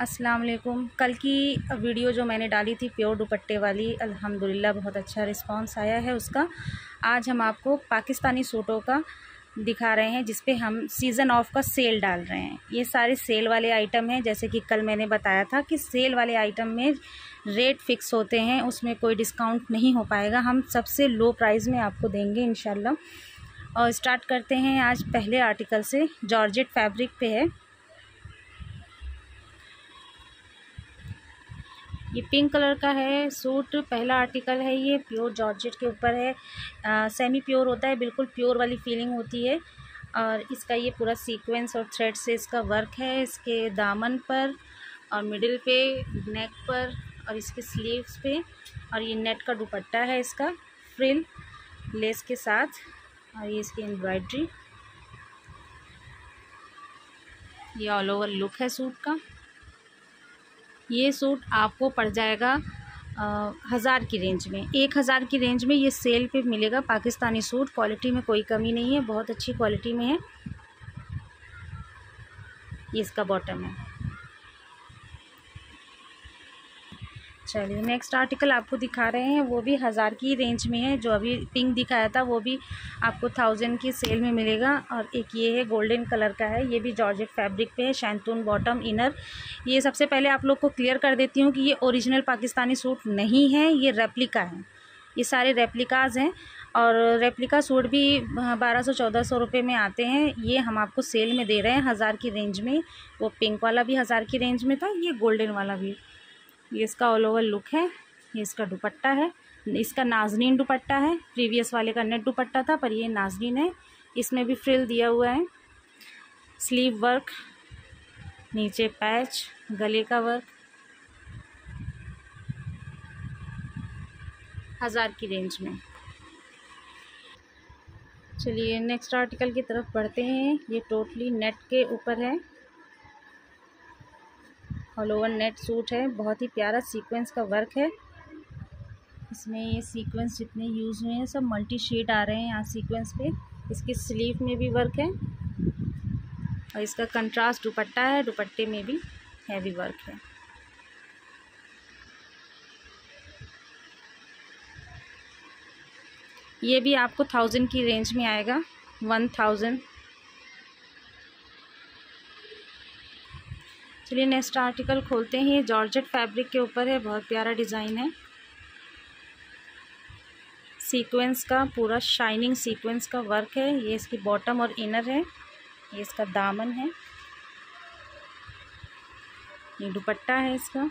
अस्सलाम वालेकुम कल की वीडियो जो मैंने डाली थी प्योर दुपट्टे वाली, अल्हम्दुलिल्लाह बहुत अच्छा रिस्पांस आया है उसका। आज हम आपको पाकिस्तानी सूटों का दिखा रहे हैं, जिस पे हम सीज़न ऑफ़ का सेल डाल रहे हैं। ये सारे सेल वाले आइटम हैं, जैसे कि कल मैंने बताया था कि सेल वाले आइटम में रेट फिक्स होते हैं, उसमें कोई डिस्काउंट नहीं हो पाएगा। हम सबसे लो प्राइस में आपको देंगे इन और स्टार्ट करते हैं आज पहले आर्टिकल से। जॉर्जेट फैब्रिक पे है। ये पिंक कलर का है सूट पहला आर्टिकल है ये प्योर जॉर्जेट के ऊपर है। आ, सेमी प्योर होता है बिल्कुल प्योर वाली फीलिंग होती है। और इसका ये पूरा सीक्वेंस और थ्रेड से इसका वर्क है इसके दामन पर और मिडिल पे नेक पर और इसके स्लीव्स पे। और ये नेट का दुपट्टा है इसका फ्रिल लेस के साथ और ये इसकी एम्ब्रॉयड्री ये ऑल ओवर लुक है सूट का। ये सूट आपको पड़ जाएगा हज़ार की रेंज में। एक हज़ार की रेंज में ये सेल पे मिलेगा पाकिस्तानी सूट। क्वालिटी में कोई कमी नहीं है, बहुत अच्छी क्वालिटी में है। ये इसका बॉटम है। चलिए नेक्स्ट आर्टिकल आपको दिखा रहे हैं, वो भी हज़ार की रेंज में है, जो अभी पिंक दिखाया था, वो भी आपको थाउज़ेंड की सेल में मिलेगा। और एक ये है गोल्डन कलर का है, ये भी जॉर्जेट फैब्रिक पे है शैंतून बॉटम इनर ये सबसे पहले आप लोग को क्लियर कर देती हूँ कि ये ओरिजिनल पाकिस्तानी सूट नहीं है, ये रेप्लिका है। ये सारे रेप्लिकाज हैं और रेप्लिका सूट भी बारह सौ, चौदह सौ रुपये में आते हैं। ये हम आपको सेल में दे रहे हैं, हज़ार की रेंज में। वो पिंक वाला भी हज़ार की रेंज में था, ये गोल्डन वाला भी। ये इसका ऑल ओवर लुक है, ये इसका दुपट्टा है, इसका नाजनीन दुपट्टा है प्रीवियस वाले का नेट दुपट्टा था, पर ये नाजनीन है, इसमें भी फ्रिल दिया हुआ है स्लीव वर्क नीचे पैच गले का वर्क हज़ार की रेंज में। चलिए नेक्स्ट आर्टिकल की तरफ़ बढ़ते हैं, ये टोटली नेट के ऊपर है। ऑल ओवर नेट सूट है। बहुत ही प्यारा सीक्वेंस का वर्क है। इसमें ये सीक्वेंस जितने यूज़ हुए हैं, सब मल्टी शेड आ रहे हैं यहाँ सीक्वेंस पे। इसके स्लीव में भी वर्क है। और इसका कंट्रास्ट दुपट्टा है, दुपट्टे में भी हैवी वर्क है। ये भी आपको थाउज़ेंड की रेंज में आएगा। वन थाउज़ेंड चलिए नेक्स्ट आर्टिकल खोलते हैं। ये जॉर्जेट फैब्रिक के ऊपर है। बहुत प्यारा डिज़ाइन है। सीक्वेंस का पूरा शाइनिंग सीक्वेंस का वर्क है। ये इसकी बॉटम और इनर है। ये इसका दामन है। ये दुपट्टा है इसका।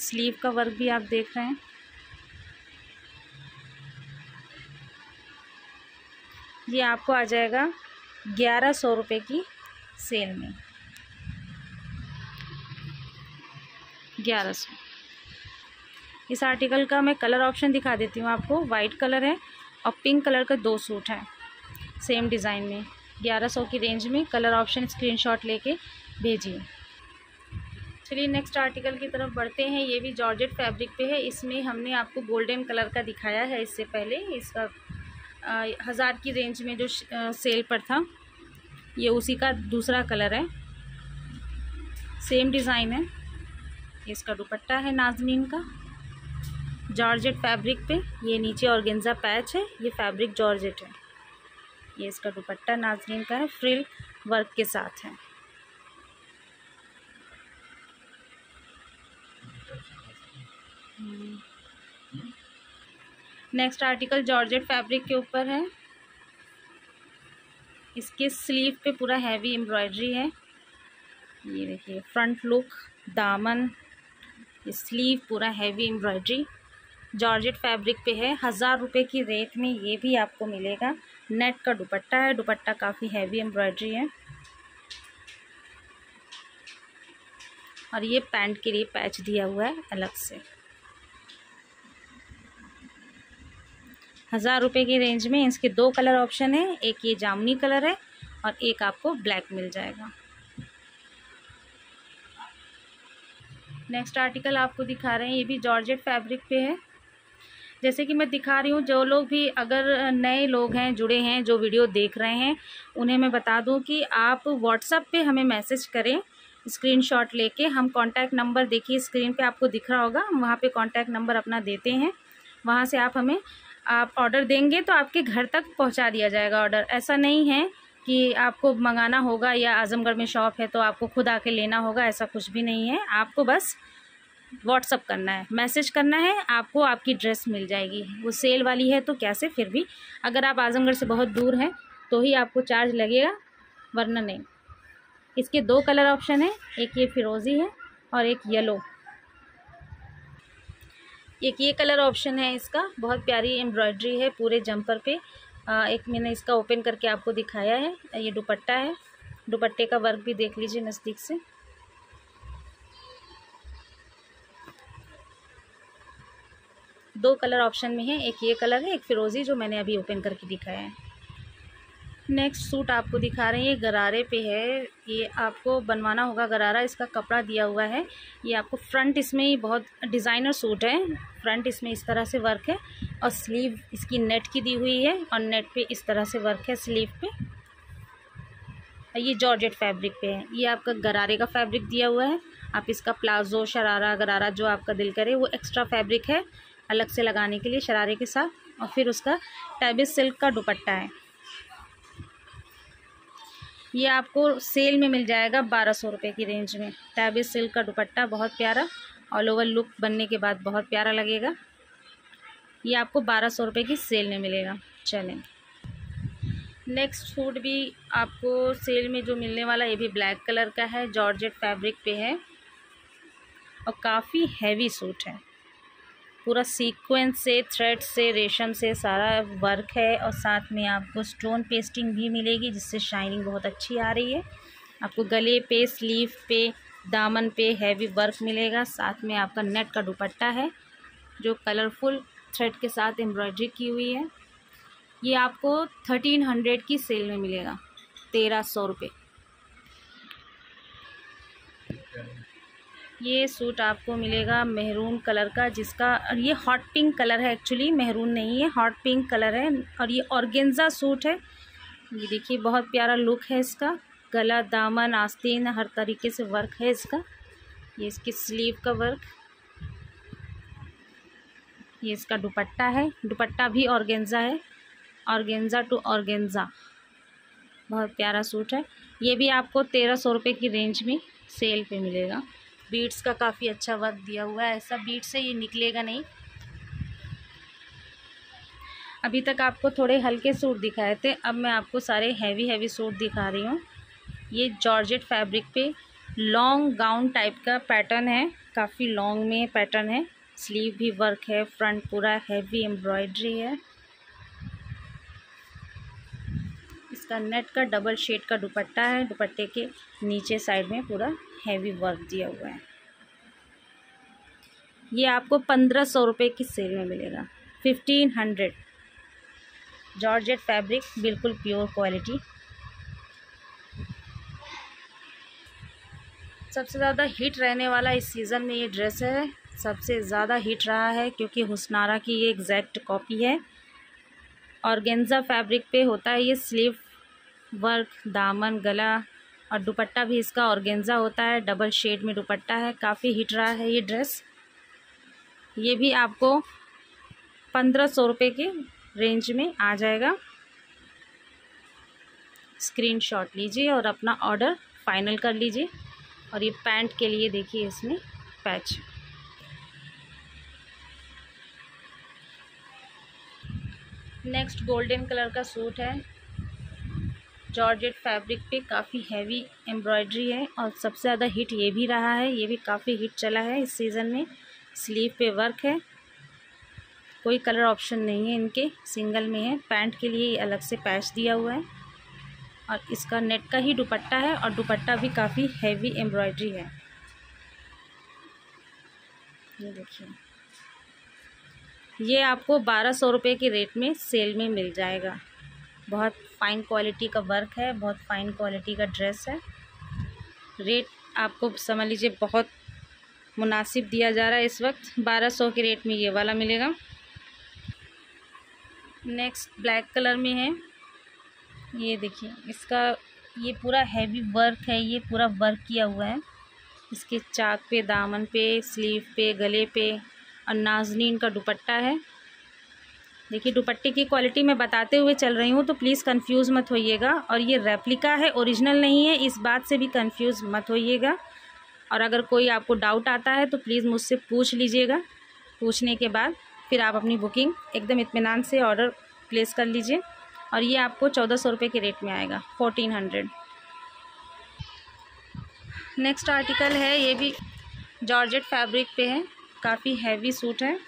स्लीव का वर्क भी आप देख रहे हैं। ये आपको आ जाएगा। ग्यारह सौ रुपये की सेल में। ग्यारह सौ। इस आर्टिकल का मैं कलर ऑप्शन दिखा देती हूँ आपको। वाइट कलर है और पिंक कलर का दो सूट है, सेम डिज़ाइन में। ग्यारह सौ की रेंज में कलर ऑप्शन स्क्रीनशॉट लेके भेजिए। चलिए नेक्स्ट आर्टिकल की तरफ़ बढ़ते हैं। ये भी जॉर्जेट फैब्रिक पे है। इसमें हमने आपको गोल्डन कलर का दिखाया है इससे पहले। इसका हज़ार की रेंज में जो सेल पर था, ये उसी का दूसरा कलर है। सेम डिज़ाइन है। इसका दुपट्टा है नाजनीन का। जॉर्जेट फैब्रिक पे। ये नीचे ऑर्गेन्जा पैच है। ये फैब्रिक जॉर्जेट है। ये इसका दुपट्टा नाजनीन का है। फ्रिल वर्क के साथ है। नेक्स्ट आर्टिकल जॉर्जेट फैब्रिक के ऊपर है। इसके स्लीव पे पूरा हैवी एम्ब्रॉयडरी है। ये देखिए फ्रंट लुक दामन स्लीव, पूरा हैवी एम्ब्रॉयडरी जॉर्जेट फैब्रिक पे है। हज़ार रुपये की रेट में ये भी आपको मिलेगा। नेट का दुपट्टा है। दुपट्टा काफ़ी हैवी एम्ब्रॉयडरी है। और ये पैंट के लिए पैच दिया हुआ है, अलग से। हज़ार रुपये की रेंज में इसके दो कलर ऑप्शन है। एक ये जामुनी कलर है और एक आपको ब्लैक मिल जाएगा। नेक्स्ट आर्टिकल आपको दिखा रहे हैं। ये भी जॉर्जेट फैब्रिक पे है। जैसे कि मैं दिखा रही हूँ, जो लोग भी अगर नए लोग हैं, जुड़े हैं, जो वीडियो देख रहे हैं, उन्हें मैं बता दूँ कि आप व्हाट्सअप पे हमें मैसेज करें। स्क्रीनशॉट लेके हम कांटेक्ट नंबर देखिए स्क्रीन पे आपको दिख रहा होगा। हम वहाँ पे कांटेक्ट नंबर अपना देते हैं। वहाँ से आप हमें आप ऑर्डर देंगे तो आपके घर तक पहुँचा दिया जाएगा ऑर्डर ऐसा नहीं है कि आपको मंगाना होगा या आज़मगढ़ में शॉप है तो आपको खुद आके लेना होगा, ऐसा कुछ भी नहीं है। आपको बस व्हाट्सअप करना है मैसेज करना है, आपको आपकी ड्रेस मिल जाएगी। वो सेल वाली है तो कैसे? फिर भी अगर आप आज़मगढ़ से बहुत दूर हैं तो ही आपको चार्ज लगेगा, वरना नहीं। इसके दो कलर ऑप्शन है, एक ये फिरोज़ी है और एक येलो एक ये कलर ऑप्शन है इसका। बहुत प्यारी एम्ब्रॉयड्री है पूरे जंपर पे। आ, एक मैंने इसका ओपन करके आपको दिखाया है। ये दुपट्टा है। दुपट्टे का वर्क भी देख लीजिए नज़दीक से। दो कलर ऑप्शन में है। एक ये कलर है एक फिरोज़ी जो मैंने अभी ओपन करके दिखाया है। नेक्स्ट सूट आपको दिखा रहे हैं। ये गरारे पे है। ये आपको बनवाना होगा गरारा। इसका कपड़ा दिया हुआ है। ये आपको फ्रंट इसमें ही बहुत डिज़ाइनर सूट है। फ्रंट इसमें इस तरह से वर्क है और स्लीव इसकी नेट की दी हुई है और नेट पे इस तरह से वर्क है स्लीव पे। और ये जॉर्जेट फैब्रिक पे है। ये आपका गरारे का फैब्रिक दिया हुआ है। आप इसका प्लाजो शरारा गरारा जो आपका दिल करे, वो एक्स्ट्रा फैब्रिक है अलग से लगाने के लिए शरारे के साथ। और फिर उसका टैबिस सिल्क का दुपट्टा है। ये आपको सेल में मिल जाएगा बारह सौ रुपये की रेंज में। टैबिस सिल्क का दुपट्टा बहुत प्यारा ऑल ओवर लुक बनने के बाद बहुत प्यारा लगेगा। ये आपको बारह सौ रुपये की सेल में मिलेगा। चलें। नेक्स्ट सूट भी आपको सेल में जो मिलने वाला ये भी ब्लैक कलर का है जॉर्जेट फैब्रिक पे है। और काफ़ी हैवी सूट है। पूरा सीक्वेंस से थ्रेड से, रेशम से सारा वर्क है और साथ में आपको स्टोन पेस्टिंग भी मिलेगी, जिससे शाइनिंग बहुत अच्छी आ रही है। आपको गले पे स्लीव पे, दामन पे हैवी वर्क मिलेगा। साथ में आपका नेट का दुपट्टा है, जो कलरफुल थ्रेड के साथ एम्ब्रॉयडरी की हुई है। ये आपको थर्टीन हंड्रेड की सेल में मिलेगा, तेरह सौ रुपये ये सूट आपको मिलेगा मेहरून कलर का, जिसका, और ये हॉट पिंक कलर है एक्चुअली मेहरून नहीं है हॉट पिंक कलर है, और ये ऑर्गेन्जा सूट है। ये देखिए, बहुत प्यारा लुक है इसका। गला, दामन, आस्तीन, हर तरीके से वर्क है इसका। ये इसकी स्लीव का वर्क ये इसका दुपट्टा है। दुपट्टा भी ऑर्गेन्जा है। ऑर्गेन्जा टू ऑर्गेन्जा बहुत प्यारा सूट है। ये भी आपको तेरह सौ रुपये की रेंज में सेल पे मिलेगा। बीड्स का काफ़ी अच्छा वर्क दिया हुआ है। ऐसा बीट से ये निकलेगा नहीं। अभी तक आपको थोड़े हल्के सूट दिखाए थे। अब मैं आपको सारे हैवी हैवी सूट दिखा रही हूँ। ये जॉर्जेट फैब्रिक पे लॉन्ग गाउन टाइप का पैटर्न है। काफ़ी लॉन्ग में पैटर्न है। स्लीव भी वर्क है। फ्रंट पूरा हैवी एम्ब्रॉयडरी है। इसका नेट का डबल शेड का दुपट्टा है। दुपट्टे के नीचे साइड में पूरा हैवी वर्क दिया हुआ है। ये आपको पंद्रह सौ रुपये की सेल में मिलेगा। फिफ्टीन हंड्रेड जॉर्जेट फैब्रिक बिल्कुल प्योर क्वालिटी सबसे ज़्यादा हिट रहने वाला इस सीज़न में ये ड्रेस है। सबसे ज़्यादा हिट रहा है क्योंकि हुसनारा की ये एग्जैक्ट कॉपी है। और गेंजा फैब्रिक पे होता है ये स्लीव वर्क दामन, गला और दुपट्टा भी इसका ऑर्गेन्जा होता है डबल शेड में दुपट्टा है, काफ़ी हिट रहा है ये ड्रेस ये भी आपको पंद्रह सौ रुपये के रेंज में आ जाएगा। स्क्रीन शॉट लीजिए और अपना ऑर्डर फाइनल कर लीजिए। और ये पैंट के लिए देखिए इसमें पैच नेक्स्ट गोल्डन कलर का सूट है। जॉर्जेट फैब्रिक पे काफ़ी हैवी एम्ब्रॉयडरी है और सबसे ज़्यादा हिट ये भी रहा है, ये भी काफ़ी हिट चला है इस सीज़न में। स्लीव पे वर्क है। कोई कलर ऑप्शन नहीं है इनके सिंगल में है। पैंट के लिए अलग से पैच दिया हुआ है। और इसका नेट का ही दुपट्टा है और दुपट्टा भी काफ़ी हैवी एम्ब्रॉयडरी है। ये देखिए। ये आपको बारह सौ रुपये के रेट में सेल में मिल जाएगा। बहुत फ़ाइन क्वालिटी का वर्क है, बहुत फ़ाइन क्वालिटी का ड्रेस है। रेट आपको समझ लीजिए बहुत मुनासिब दिया जा रहा है इस वक्त। बारह सौ के रेट में ये वाला मिलेगा। नेक्स्ट ब्लैक कलर में है। ये देखिए, इसका ये पूरा हैवी वर्क है, ये पूरा वर्क किया हुआ है। इसके चाक पे, दामन पे स्लीव पे, गले पे और नाजनीन का दुपट्टा है। देखिए, दुपट्टे की क्वालिटी मैं बताते हुए चल रही हूँ तो प्लीज़ कंफ्यूज मत होइएगा। और ये रेप्लिका है ओरिजिनल नहीं है, इस बात से भी कंफ्यूज मत होइएगा। और अगर कोई आपको डाउट आता है तो प्लीज़ मुझसे पूछ लीजिएगा। पूछने के बाद फिर आप अपनी बुकिंग एकदम इत्मीनान से ऑर्डर प्लेस कर लीजिए। और ये आपको चौदह सौ रुपये के रेट में आएगा फोर्टीन हंड्रेड नेक्स्ट आर्टिकल है, ये भी जॉर्जेट फैब्रिक पे है, काफ़ी हैवी सूट है।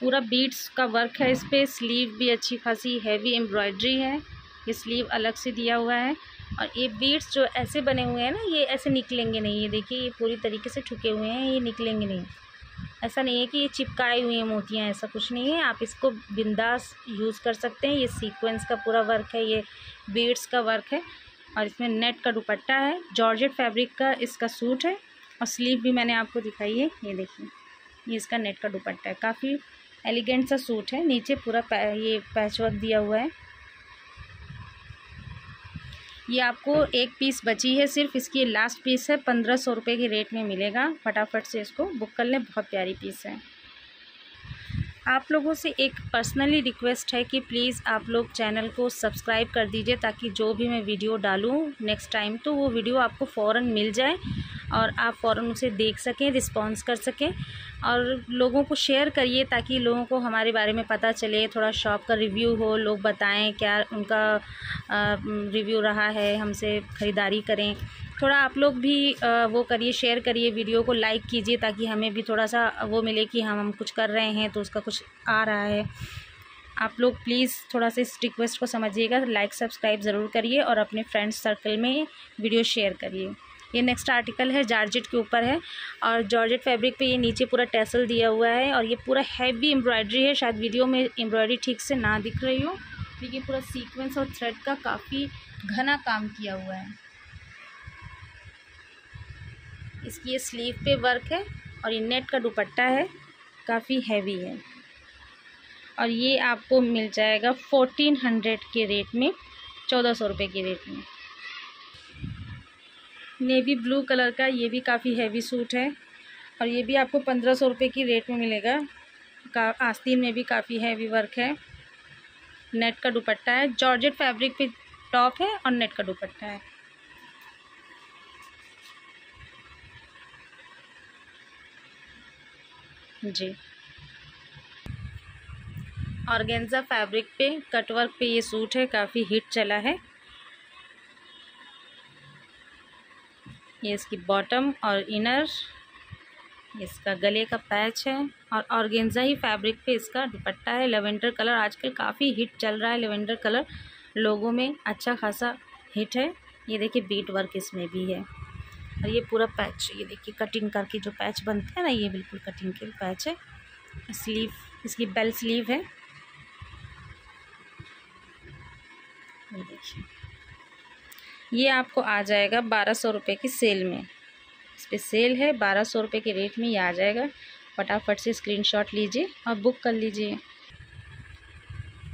पूरा बीट्स का वर्क है इस पर स्लीव भी अच्छी खासी हैवी एम्ब्रॉयड्री है। ये स्लीव अलग से दिया हुआ है। और ये बीट्स जो ऐसे बने हुए हैं ना, ये ऐसे निकलेंगे नहीं। ये देखिए, ये पूरी तरीके से ठुके हुए हैं, ये निकलेंगे नहीं। ऐसा नहीं है कि ये चिपकाए हुए हैं मोतियाँ, ऐसा कुछ नहीं है। आप इसको बिंदास यूज़ कर सकते हैं। ये सीक्वेंस का पूरा वर्क है, ये बीड्स का वर्क है। और इसमें नेट का दुपट्टा है। जॉर्जेट फैब्रिक का इसका सूट है। और स्लीव भी मैंने आपको दिखाई है। ये देखिए, ये इसका नेट का दुपट्टा है। काफ़ी एलिगेंट सा सूट है। नीचे पूरा ये पैच वर्क दिया हुआ है। ये आपको एक पीस बची है। सिर्फ़ इसकी लास्ट पीस है। पंद्रह सौ रुपये के रेट में मिलेगा। फटाफट से इसको बुक कर लें। बहुत प्यारी पीस है। आप लोगों से एक पर्सनली रिक्वेस्ट है कि प्लीज़ आप लोग चैनल को सब्सक्राइब कर दीजिए ताकि जो भी मैं वीडियो डालूँ नेक्स्ट टाइम तो वो वीडियो आपको फ़ौर मिल जाए और आप फ़ौर उसे देख सकें रिस्पॉन्स कर सकें और लोगों को शेयर करिए ताकि लोगों को हमारे बारे में पता चले, थोड़ा शॉप का रिव्यू हो, लोग बताएँ क्या उनका रिव्यू रहा है, हमसे ख़रीदारी करें। थोड़ा आप लोग भी वो करिए शेयर करिए वीडियो को लाइक कीजिए ताकि हमें भी थोड़ा सा वो मिले कि हम हम कुछ कर रहे हैं तो उसका कुछ आ रहा है। आप लोग प्लीज़ थोड़ा सा इस रिक्वेस्ट को समझिएगा लाइक सब्सक्राइब ज़रूर करिए और अपने फ्रेंड्स सर्कल में वीडियो शेयर करिए। ये नेक्स्ट आर्टिकल है जॉर्जेट के ऊपर है और जॉर्जेट फैब्रिक पे ये नीचे पूरा टेसल दिया हुआ है और ये पूरा हैवी एम्ब्रॉयडरी है। शायद वीडियो में एम्ब्रॉयडरी ठीक से ना दिख रही हो। लेकिन पूरा सीक्वेंस और थ्रेड का काफ़ी घना काम किया हुआ है। इसकी ये स्लीव पे वर्क है और ये नेट का दुपट्टा है, काफ़ी हैवी है। और ये आपको मिल जाएगा फोर्टीन हंड्रेड के रेट में, चौदह सौ रुपये के रेट में। नेवी ब्लू कलर का ये भी काफ़ी हैवी सूट है और ये भी आपको पंद्रह सौ रुपये की रेट में मिलेगा। का, आस्तीन में भी काफ़ी हैवी वर्क है। नेट का दुपट्टा है जॉर्जेट फैब्रिक पे टॉप है और नेट का दुपट्टा है। जी। ऑर्गेन्जा फैब्रिक पे, कटवर्क पे ये सूट है, काफ़ी हिट चला है। ये इसकी बॉटम और इनर, इसका गले का पैच है और ऑर्गेन्जा ही फैब्रिक पे इसका दुपट्टा है। लेवेंडर कलर आजकल काफ़ी हिट चल रहा है, लेवेंडर कलर लोगों में अच्छा खासा हिट है। ये देखिए बीट वर्क इसमें भी है। और ये पूरा पैच, ये देखिए कटिंग करके जो पैच बनते हैं ना, ये बिल्कुल कटिंग के पैच है। स्लीव इसकी बेल स्लीव है। ये देखिए। ये आपको आ जाएगा बारह सौ रुपये की सेल में। इस पर सेल है, बारह सौ रुपये के रेट में ये आ जाएगा। फटाफट से स्क्रीनशॉट लीजिए और बुक कर लीजिए।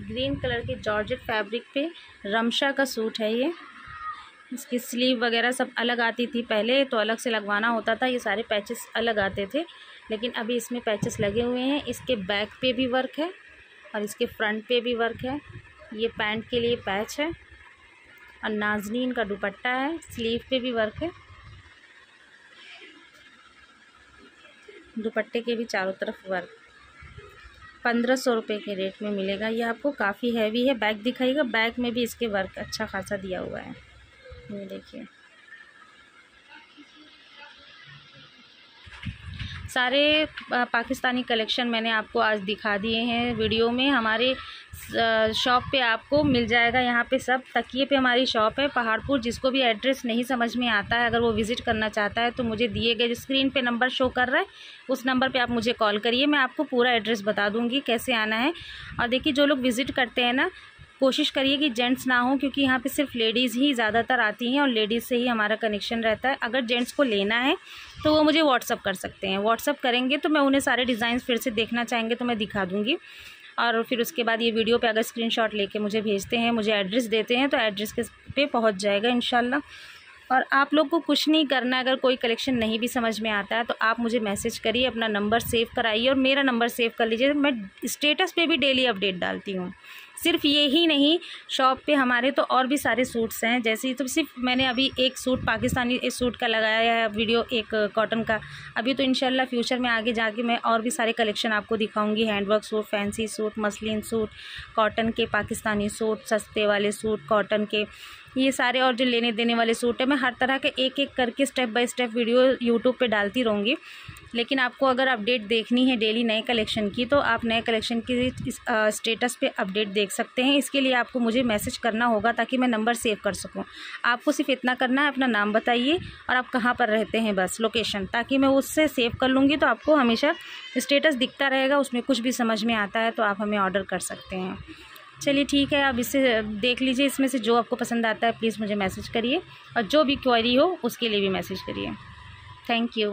ग्रीन कलर के जॉर्जेट फैब्रिक पे रमशा का सूट है ये। इसकी स्लीव वगैरह सब अलग आती थी पहले तो अलग से लगवाना होता था। ये सारे पैचेस अलग आते थे, लेकिन अभी इसमें पैचेस लगे हुए हैं। इसके बैक पे भी वर्क है और इसके फ्रंट पे भी वर्क है। ये पैंट के लिए पैच है और नाजनीन का दुपट्टा है। स्लीव पे भी वर्क है। दुपट्टे के भी चारों तरफ़ वर्क पंद्रह सौ रुपये के रेट में मिलेगा। ये आपको काफ़ी हैवी है। बैग दिखाइएगा। बैग में भी इसके वर्क अच्छा खासा दिया हुआ है। ये देखिए। सारे पाकिस्तानी कलेक्शन मैंने आपको आज दिखा दिए हैं वीडियो में। हमारे शॉप पे आपको मिल जाएगा यहाँ पे सब। तकिए पे हमारी शॉप है, पहाड़पुर। जिसको भी एड्रेस नहीं समझ में आता है, अगर वो विज़िट करना चाहता है तो मुझे दिए गए जो स्क्रीन पे नंबर शो कर रहा है, उस नंबर पे आप मुझे कॉल करिए। मैं आपको पूरा एड्रेस बता दूँगी कैसे आना है। और देखिए, जो लोग विज़िट करते हैं ना कोशिश करिए कि जेंट्स ना हो, क्योंकि यहाँ पे सिर्फ़ लेडीज़ ही ज़्यादातर आती हैं और लेडीज़ से ही हमारा कनेक्शन रहता है। अगर जेंट्स को लेना है तो वो मुझे व्हाट्सअप कर सकते हैं। व्हाट्सअप करेंगे तो मैं उन्हें सारे डिज़ाइन फिर से देखना चाहेंगे तो मैं दिखा दूँगी। और फिर उसके बाद ये वीडियो पर अगर स्क्रीनशॉट लेके मुझे भेजते हैं, मुझे एड्रेस देते हैं तो एड्रेस के पे पहुँच जाएगा इन और आप लोग को कुछ नहीं करना अगर कोई कलेक्शन नहीं भी समझ में आता है तो आप मुझे मैसेज करिए, अपना नंबर सेव कराइए और मेरा नंबर सेव कर लीजिए। मैं स्टेटस पे भी डेली अपडेट डालती हूँ। सिर्फ़ ये ही नहीं शॉप पे हमारे तो और भी सारे सूट्स हैं। जैसे तो सिर्फ़ मैंने अभी एक सूट पाकिस्तानी एक सूट का लगाया है वीडियो एक कॉटन का। अभी तो इंशाल्लाह फ्यूचर में आगे जाके मैं और भी सारे कलेक्शन आपको दिखाऊँगी। Handwork suit fancy suit muslin suit cotton के, पाकिस्तानी सूट सस्ते वाले सूट कॉटन के। ये सारे और जो लेने देने वाले सूट है, मैं हर तरह के एक एक करके step by step video YouTube पे डालती रहूँगी। लेकिन आपको अगर अपडेट देखनी है डेली नए कलेक्शन की तो आप नए कलेक्शन की स्टेटस पे अपडेट देख सकते हैं। इसके लिए आपको मुझे मैसेज करना होगा ताकि मैं नंबर सेव कर सकूँ। आपको सिर्फ़ इतना करना है, अपना नाम बताइए और आप कहाँ पर रहते हैं बस, लोकेशन, ताकि मैं उससे सेव कर लूँगी तो आपको हमेशा स्टेटस दिखता रहेगा, उसमें कुछ भी समझ में आता है तो आप हमें ऑर्डर कर सकते हैं। चलिए ठीक है, आप इसे देख लीजिए, इसमें से जो आपको पसंद आता है प्लीज़ मुझे मैसेज करिए। और जो भी क्वारी हो, उसके लिए भी मैसेज करिए। Thank you